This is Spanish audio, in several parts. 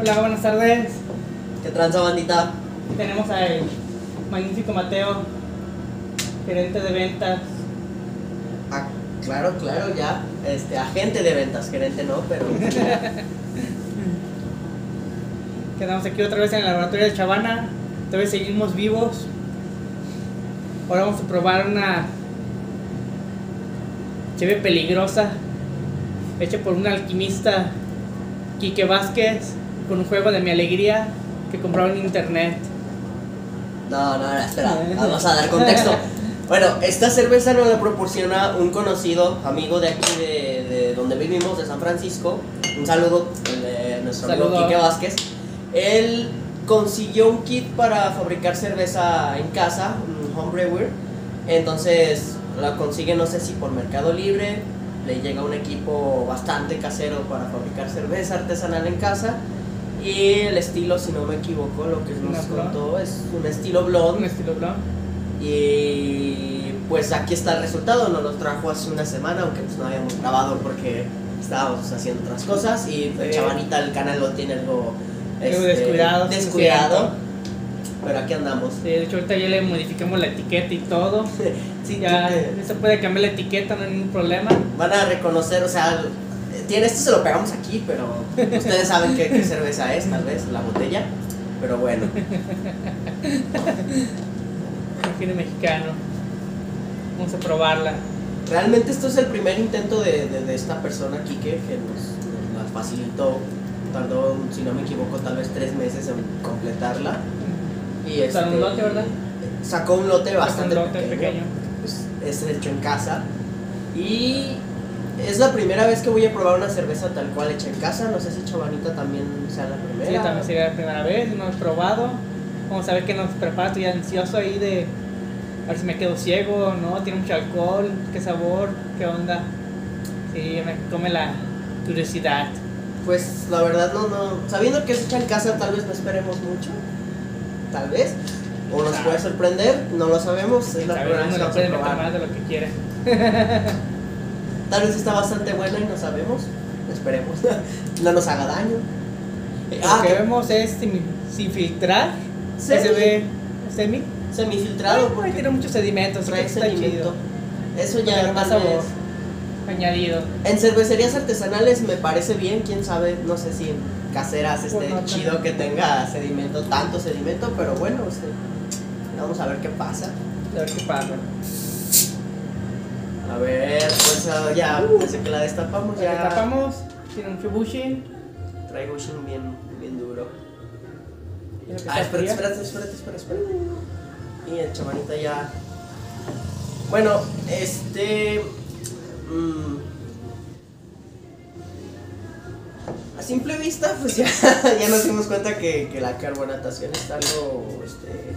Hola, buenas tardes. ¿Qué tranza bandita? Tenemos al magnífico Mateo, gerente de ventas. Ah, claro, claro, ya. Este, agente de ventas, gerente no, pero. Quedamos aquí otra vez en el laboratorio de Chavana. Todavía seguimos vivos. Ahora vamos a probar una cheve peligrosa hecha por un alquimista Quique Vázquez con un juego de mi alegría que compraron en internet. No, no, no, espera, vamos a dar contexto. Bueno, esta cerveza nos la proporciona un conocido amigo de aquí de, de donde vivimos, de San Francisco. Un saludo, de nuestro amigo Saludo. Quique Vázquez. Él consiguió un kit para fabricar cerveza en casa, un home brewer. Entonces la consigue, no sé si por Mercado Libre, le llega un equipo bastante casero para fabricar cerveza artesanal en casa. Y el estilo, si no me equivoco, lo que nos contó es un estilo Un blonde. estilo blonde. Y pues aquí está el resultado, nos lo trajo hace una semana, aunque pues no habíamos grabado porque estábamos haciendo otras cosas. Y el chavanita el canal lo tiene algo este, descuidado, descuidado. Pero aquí andamos. Sí, de hecho ahorita ya le modificamos la etiqueta y todo. Sí, ya se puede cambiar la etiqueta, no hay ningún problema. van a reconocer, o sea, tiene esto se lo pegamos aquí, pero ustedes saben qué, qué cerveza es, tal vez, la botella. Pero bueno, Ingenio mexicano. Vamos a probarla. realmente esto es el primer intento de, de- de esta persona, Kike, que nos, nos la facilitó. Tardó, si no me equivoco, tal vez tres meses en completarla. Y un este, lote, ¿verdad? Sacó un lote bastante un lote pequeño. pequeño. pues, es hecho en casa. Y es la primera vez que voy a probar una cerveza tal cual hecha en casa. No sé si Chabanita también sea la primera. Sí, también sería la primera vez, no hemos probado. Vamos a ver qué nos prepara, estoy ansioso ahí de a ver si me quedo ciego o no, tiene mucho alcohol, qué sabor, qué onda. Sí, me come la curiosidad. Pues la verdad no, no. Sabiendo que es hecha en casa, tal vez no esperemos mucho. Tal vez. O nos puede sorprender, no lo sabemos. Es la primera vez que probar. más de lo que quiere. Tal vez está bastante buena y no sabemos. Esperemos. no nos haga daño. Eh, Lo Ah, que vemos es sin, sin filtrar, Semi. se ve semi. semifiltrado. Ay, porque tiene muchos sedimentos, trae está sedimento. chido. Eso ya más sabor. vez- Añadido. En cervecerías artesanales me parece bien, quién sabe, no sé si en caseras esté chido que tenga sedimento, tanto sedimento, pero bueno, este, vamos a ver qué pasa. A ver qué pasa. A ver, pues ah, ya, desde que la destapamos Ya ya tapamos, tiene un fubushi. traigo un bien, bien duro. Ah, espérate, espérate, espérate, espérate. Y el chamanita ya. Bueno, este. mm, a simple vista, pues ya, ya nos dimos cuenta que, que la carbonatación está algo. Este,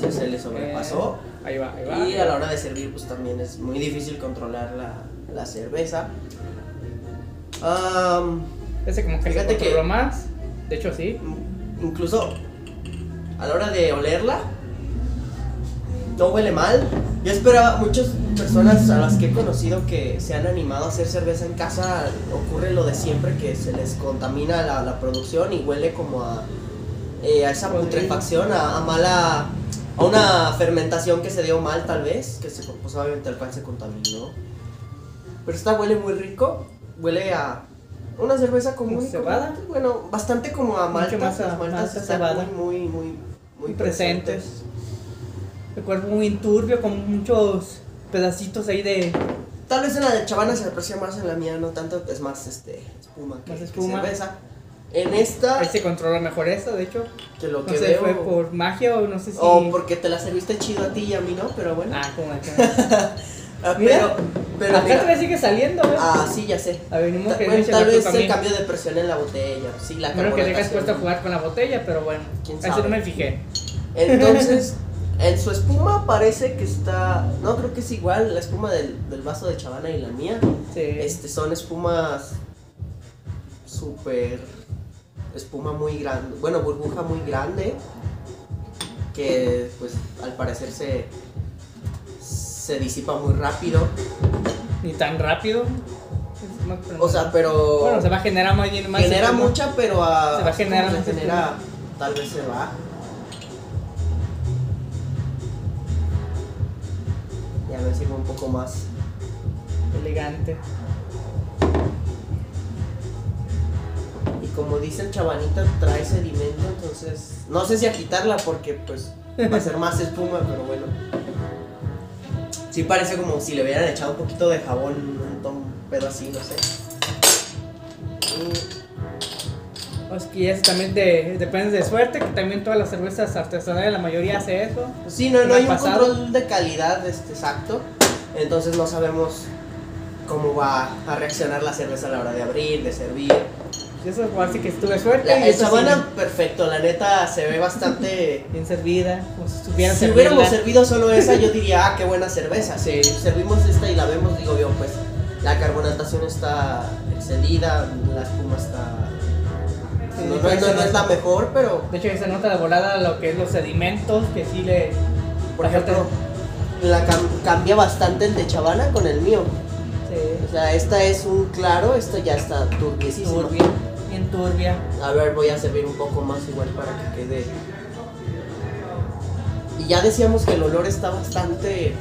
pues se le sobrepasó. Eh, ahí va, ahí va. Y a la hora de servir, pues también es muy difícil controlar la, la cerveza. Am, Ese como que Fíjate se que- más. De hecho, sí. incluso a la hora de olerla, no huele mal. Yo esperaba, muchas personas a las que he conocido que se han animado a hacer cerveza en casa, ocurre lo de siempre, que se les contamina la, la producción y huele como a, eh, a esa putrefacción, a, a mala, a una fermentación que se dio mal tal vez, que se, pues obviamente el cual se contaminó. Pero esta huele muy rico, huele a una cerveza común ¿Como y cebada? Bueno, bastante como a maltas, más a maltas malta, están cebada. muy, muy, muy, muy presentes. El cuerpo muy turbio con muchos pedacitos ahí de. Tal vez en la de Chavana se aprecia más, en la mía no tanto, es más este, espuma que, Más que espuma. cerveza. En esta, Ahí se controla mejor eso, de hecho. que lo No que sé, veo... fue por magia o no sé si. O porque te la serviste chido a ti y a mí no, pero bueno. Ah, como acá. Ah, mira, pero, pero acá todavía sigue saliendo, ¿eh? Ah, sí, ya sé. A ver, Ta- que bueno, tal vez mí. el cambio de presión en la botella, sí, la Menos que carbonatación. puesto a jugar con la botella, pero bueno. ¿Quién Eso sabe? no me fijé. Entonces, en su espuma parece que está. No, creo que es igual la espuma del, del vaso de Chavana y la mía. Sí. Este, son espumas súper. Espuma muy grande. Bueno, burbuja muy grande. Que, pues, al parecer se. Se disipa muy rápido. Ni tan rápido. O sea, pero. Bueno, se va a generar más genera espuma. mucha, pero a. Se va a generar se genera, tal vez se va. Ya me sirve un poco más. Elegante. Como dice el chabanita, trae sedimento, entonces. No sé si a quitarla porque, pues. Va a ser más espuma, pero bueno. Sí parece como si le hubieran echado un poquito de jabón, un pedo así, no sé. Mm, O es que también de, depende de suerte, que también todas las cervezas artesanales, la mayoría hace eso. Pues sí, no, ¿Qué no hay un pasado? control de calidad este, exacto. Entonces no sabemos cómo va a reaccionar la cerveza a la hora de abrir, de servir. Eso igual sí que tuve suerte. La, el eso sí, sabana, perfecto, la neta se ve bastante. bien servida, como si hubiéramos servido solo esa, yo diría, ah, qué buena cerveza. Si servimos esta y la vemos, digo yo, pues la carbonatación está excedida, la espuma está. Sí, no, no, no- no es la mejor, pero De hecho, se nota de volada lo que es los sedimentos, que sí le. por Bastante. ejemplo, la cam- cambia bastante el de Chavana con el mío. O Se sea, esta es un claro, esta ya está turbiesísima. Turbia, bien turbia. A ver, voy a servir un poco más igual para que quede. Y ya decíamos que el olor está bastante.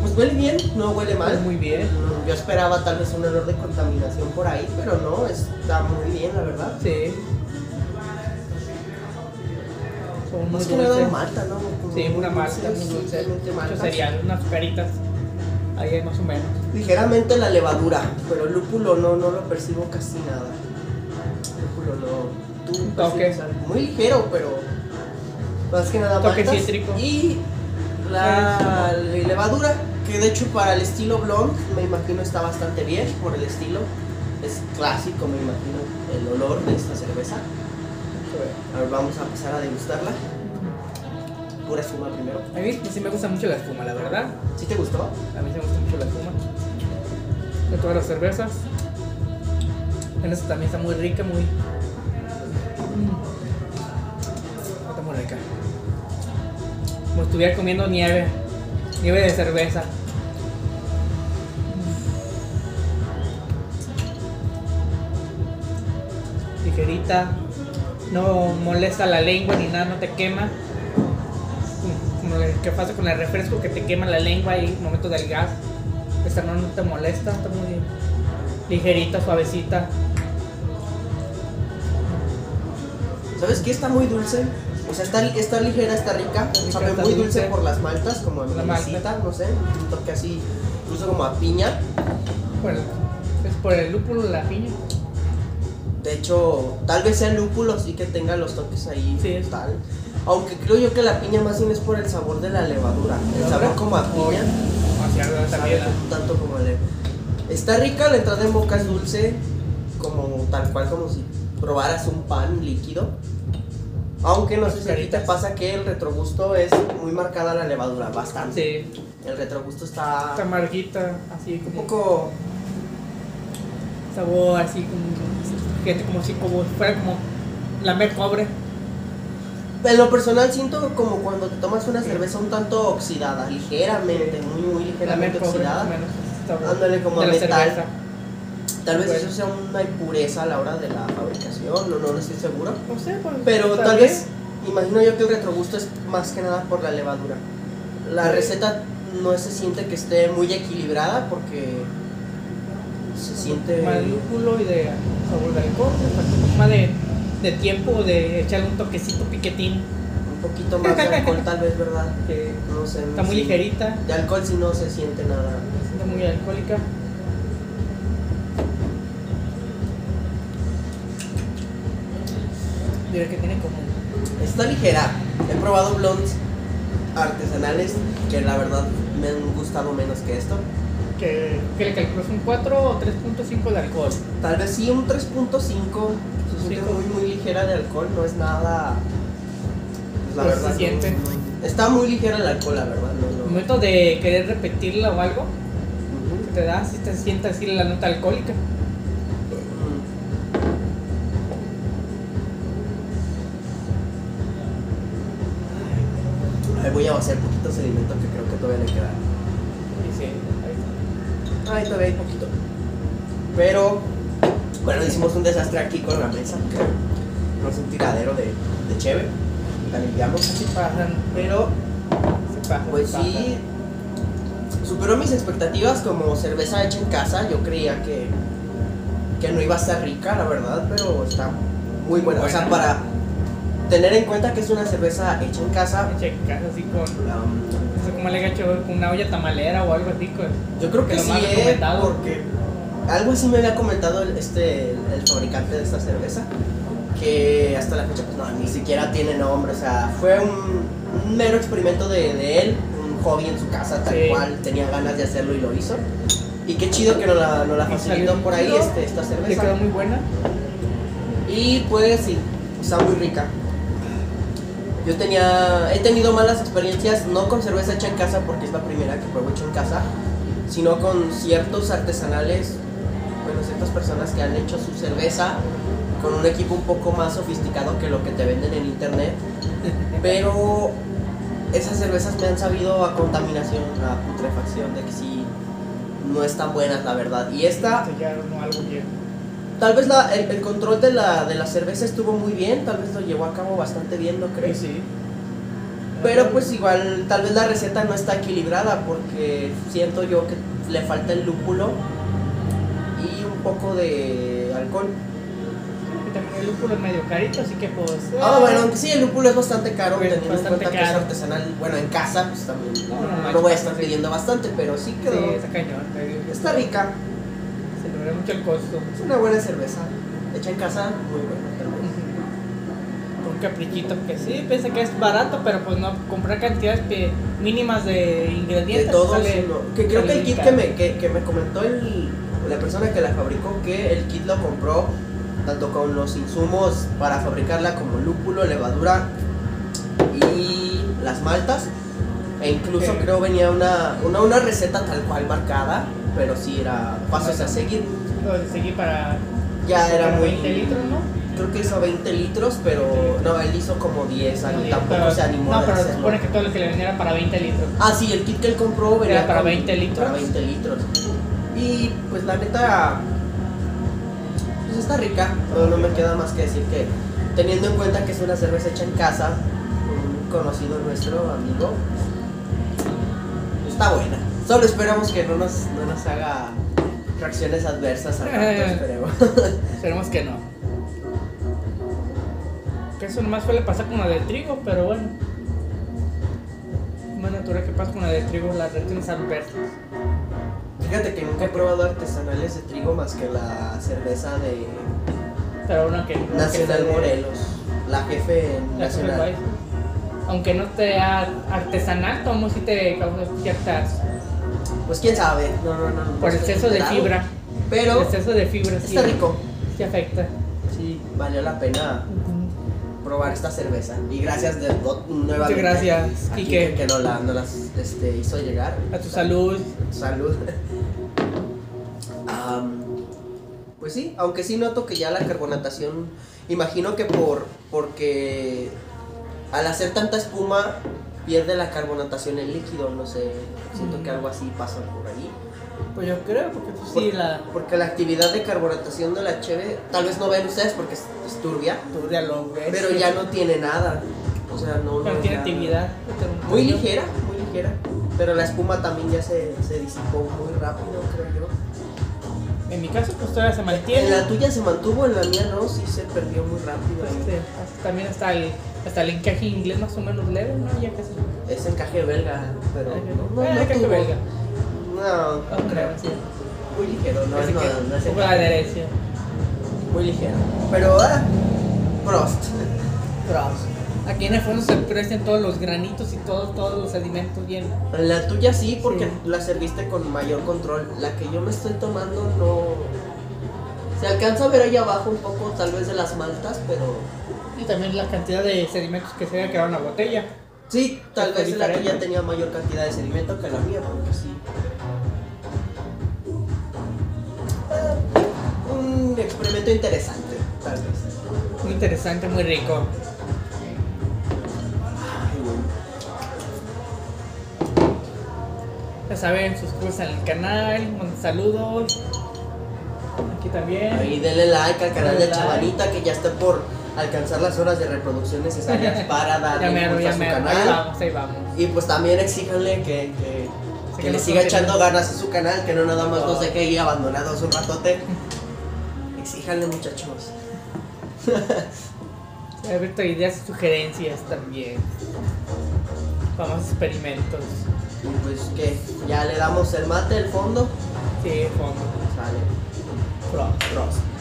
Pues huele bien, no huele mal. Muy bien. Mm, Yo esperaba tal vez un olor de contaminación por ahí, pero no, está muy bien, la verdad. Sí. Son muy Más que nada malta, ¿no? Como Sí, una malta muy dulce. Mucho cereal, unas caritas. Ahí hay más o menos. Ligeramente la levadura, pero el lúpulo no, no lo percibo casi nada. Lúpulo no. Tú toque. muy ligero, pero más que nada Toque cítrico. Y la levadura, que de hecho para el estilo blonde me imagino está bastante bien por el estilo. Es clásico, me imagino, el olor de esta cerveza. A ver, vamos a pasar a degustarla. Pura espuma primero. A mí sí me gusta mucho la espuma, la verdad. ¿Sí te gustó? A mí sí me gusta mucho la espuma. De todas las cervezas. En esta también está muy rica, muy. Mm. Está muy rica. Como estuviera comiendo nieve. Nieve de cerveza. Ligerita. No molesta la lengua ni nada, no te quema. Como que pasa con el refresco que te quema la lengua y el momento del gas. Esta no, no te molesta, está muy ligerita, suavecita. ¿Sabes qué? Está muy dulce. O sea, está, está ligera, está rica. Rica, Sabe está muy dulce dulce. por las maltas, como a La mielecita, no sé. Un toque así, incluso como a piña. Es por el lúpulo, la piña. De hecho, tal vez sea el lúpulo, sí que tenga los toques ahí Sí, es- tal. Aunque creo yo que la piña más bien es por el sabor de la levadura. El sabor como a piña. Sabe también. un tanto como a Está rica, la entrada en boca es dulce, como tal cual como si probaras un pan líquido. Aunque no sé si a ti te pasa que el retrogusto es muy marcada la levadura, bastante. Sí, El retrogusto está está amarguita, así un como poco. sabor, así como. Fíjate, como si como fuera como lamer cobre. En lo personal siento como cuando te tomas una cerveza un tanto oxidada, ligeramente, muy muy ligeramente oxidada. Ándale, como a metal. Tal vez Bueno. eso sea una impureza a la hora de la fabricación, no, no, no estoy seguro. No sé, pues, Pero tal bien. vez, imagino yo que el retrogusto es más que nada por la levadura. La Sí. receta no se siente que esté muy equilibrada porque se siente... Lúpulo y de sabor de alcohol. de, de tiempo de echarle un toquecito piquetín. Un poquito más de alcohol tal vez, ¿verdad? Que No sé. está muy sí. ligerita, De alcohol si no se siente nada. está muy alcohólica. Diré que tiene como. Está ligera. He probado blondes artesanales que la verdad me han gustado menos que esto. que, que le calculas un 4 o 3.5 de alcohol. Tal vez sí un 3.5. Se siente Cinco. muy muy ligera de alcohol, no es nada... pues, la Pero verdad, se siente. no- no- está muy ligera el alcohol, la verdad. No, no. momento de querer repetirla o algo, que te da, si te sientes así la nota alcohólica. Ahí voy a vaciar poquito sedimento que creo que todavía le queda. Y sí, ahí está. Ay, todavía hay poquito. Pero, bueno, hicimos un desastre aquí con la mesa. No es un tiradero de, de cheve. La limpiamos. Así pasan, Pero, se pasan. pues se sí, superó mis expectativas como cerveza hecha en casa. Yo creía que, que no iba a estar rica, la verdad, pero está muy buena. O sea, para tener en cuenta que es una cerveza hecha en casa. pasan. Checas así con. um, No sé cómo le he hecho con una olla tamalera o algo así. Con, Yo creo que Que lo sí, más eh, recomendado. porque algo así me había comentado el, este, el fabricante de esta cerveza, que hasta la fecha pues no, ni siquiera tiene nombre, o sea, fue un, un mero experimento de, de él, un hobby en su casa, tal Sí. cual, tenía ganas de hacerlo y lo hizo. Y qué chido que nos la, nos la facilitó por ahí este, esta cerveza. quedó muy buena. Y pues sí, está muy rica. Yo tenía, he tenido malas experiencias, no con cerveza hecha en casa, porque es la primera que pruebo hecha en casa, sino con ciertos artesanales, bueno, ciertas personas que han hecho su cerveza con un equipo un poco más sofisticado que lo que te venden en internet. Pero esas cervezas me han sabido a contaminación, a putrefacción, de que sí, no están buenas, la verdad. Y esta. Tal vez la- el, el control de la, de la cerveza estuvo muy bien, tal vez lo llevó a cabo bastante bien, ¿no crees? Sí, sí. Pero pues igual, tal vez la receta no está equilibrada porque siento yo que le falta el lúpulo poco de alcohol. Y también el lúpulo es medio carito, así que pues. Ah, eh, bueno, aunque sí, el lúpulo es bastante caro, Pues, teniendo en bastante cuenta que es caro. artesanal. Bueno, en casa, pues también No, no, no manches, voy a estar sí. pidiendo bastante, pero sí Sí, quedó. está cañón. Está rica, Se ve mucho el costo. es una buena cerveza. Hecha en casa, muy buena caprichito que sí, piensa que es barato, pero pues no comprar cantidades mínimas de de ingredientes. todos sale- no. que creo que el kit que caro. me, que, que me comentó el, la persona que la fabricó que el kit lo compró tanto con los insumos para fabricarla como lúpulo, levadura y las maltas e incluso creo venía una, una, una receta tal cual marcada pero sí era pasos a seguir seguir para. ya era muy 20 litros, ¿no? creo que hizo 20 litros pero no él hizo como 10 algo, Sí, tampoco pero- se animó No, a pero se supone que todo lo que le venía era para 20 litros. Ah, sí, el kit que él compró venía Era para con- 20 litros. Para 20 litros. Y pues la neta, pues está rica. No, no me queda más que decir que teniendo en cuenta que es una cerveza hecha en casa, un conocido nuestro, amigo, está buena. Solo esperamos que no nos, no nos haga reacciones adversas al rato, esperemos. Esperemos que no. Que eso nomás suele pasar con la de trigo, pero bueno. Es más natural que pasa con la de trigo, las reacciones adversas. Fíjate que nunca he probado artesanales de trigo más que la cerveza de Pero bueno, que. Nacional Morelos, la jefe la nacional. Wise. Aunque no sea artesanal, como si te causa ciertas. Pues quién sabe, no, no, no. no Por exceso de fibra. Pero exceso de fibra sí, está rico. sí afecta. Sí, valió la pena probar esta cerveza. Y gracias de, nuevamente. Muchas gracias, Quique. Que nos la, nos las este, hizo llegar. A tu salud. Salud. Pues sí, aunque sí noto que ya la carbonatación, imagino que por porque al hacer tanta espuma pierde la carbonatación el líquido, no sé, siento Mm. que algo así pasa por ahí. Pues yo creo, porque pues sí, la. Porque la actividad de carbonatación de la cheve, tal vez no ven ustedes porque es, es turbia, ya lo ves. pero ya no tiene nada. O sea, no, No tiene actividad. Muy ligera, muy ligera. Pero la espuma también ya se, se disipó muy rápido, creo yo. En mi caso, pues todavía se mantiene. En la tuya se mantuvo, en la mía no, sí se perdió muy rápido. Este, hasta- también está el, hasta el encaje inglés más o menos leve, ¿no? Ya casi. Es encaje belga, pero no, no, no encaje tuvo. belga. No, creo. sí. Muy ligero, no, Así no, no es encaje. adherencia. Muy ligero. Pero, ah, Prost. Aquí en el fondo se aprecian todos los granitos y todos, todos los sedimentos bien. La tuya sí, porque Sí. la serviste con mayor control. La que yo me estoy tomando no. Se alcanza a ver ahí abajo un poco, tal vez de las maltas, pero. Y también la cantidad de sedimentos que se había quedado en la botella. Sí, tal vez la tuya tenía mayor cantidad de sedimento que la mía, porque sí. Ah, un experimento interesante, tal vez. Muy interesante, muy rico. Ya saben, suscríbanse al canal, saludos. Aquí también. Ahí denle like al canal de like. Chavalita que ya está por alcanzar las horas de reproducción necesarias para darle ya a su. Ahí canal. vamos, ahí vamos. Y pues también exíjanle que, que, que que le siga echando ganas a su canal, que no nada más No. nos deje ahí abandonados un ratote. Exíjanle muchachos. He abierto ideas y sugerencias también. Para más experimentos. Y pues que ya le damos el mate, el fondo. Sí, fondo. Sale. Pro. Prost.